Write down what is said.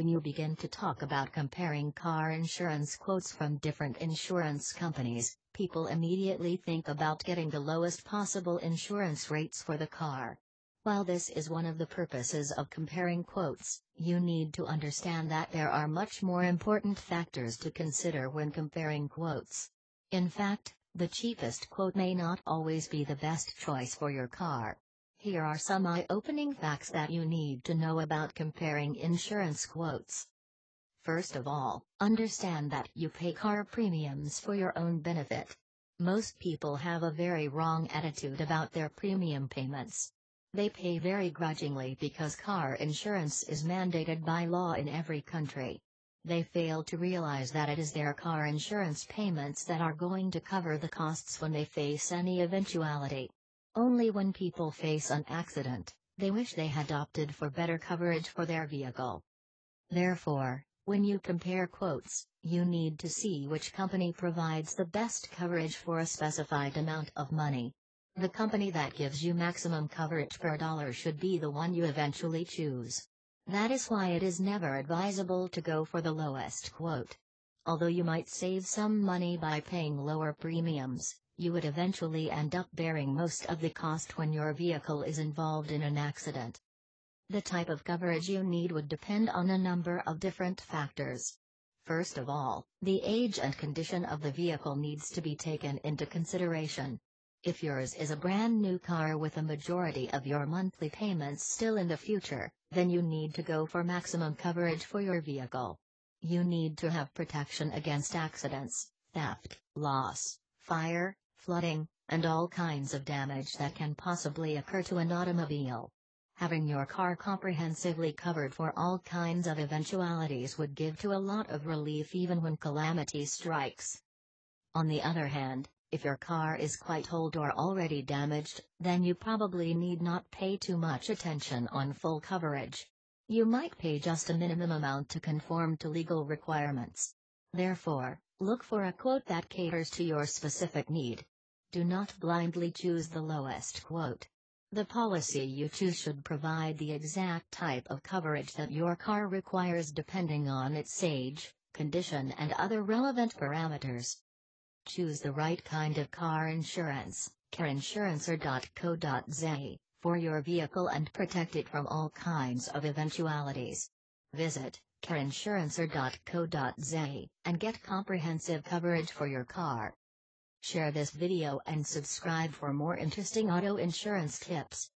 When you begin to talk about comparing car insurance quotes from different insurance companies, people immediately think about getting the lowest possible insurance rates for the car. While this is one of the purposes of comparing quotes, you need to understand that there are much more important factors to consider when comparing quotes. In fact, the cheapest quote may not always be the best choice for your car. Here are some eye-opening facts that you need to know about comparing insurance quotes. First of all, understand that you pay car premiums for your own benefit. Most people have a very wrong attitude about their premium payments. They pay very grudgingly because car insurance is mandated by law in every country. They fail to realize that it is their car insurance payments that are going to cover the costs when they face any eventuality. Only when people face an accident, they wish they had opted for better coverage for their vehicle. Therefore, when you compare quotes, you need to see which company provides the best coverage for a specified amount of money. The company that gives you maximum coverage per dollar should be the one you eventually choose. That is why it is never advisable to go for the lowest quote. Although you might save some money by paying lower premiums, you would eventually end up bearing most of the cost when your vehicle is involved in an accident. The type of coverage you need would depend on a number of different factors. First of all, the age and condition of the vehicle needs to be taken into consideration. If yours is a brand new car with a majority of your monthly payments still in the future, then you need to go for maximum coverage for your vehicle. You need to have protection against accidents, theft, loss, fire, flooding, and all kinds of damage that can possibly occur to an automobile. Having your car comprehensively covered for all kinds of eventualities would give to a lot of relief even when calamity strikes. On the other hand, if your car is quite old or already damaged, then you probably need not pay too much attention on full coverage. You might pay just a minimum amount to conform to legal requirements. Therefore, look for a quote that caters to your specific need. Do not blindly choose the lowest quote. The policy you choose should provide the exact type of coverage that your car requires depending on its age, condition and other relevant parameters. Choose the right kind of car insurance, carinsurancer.co.za, for your vehicle and protect it from all kinds of eventualities. Visit carinsurancer.co.za and get comprehensive coverage for your car. Share this video and subscribe for more interesting auto insurance tips.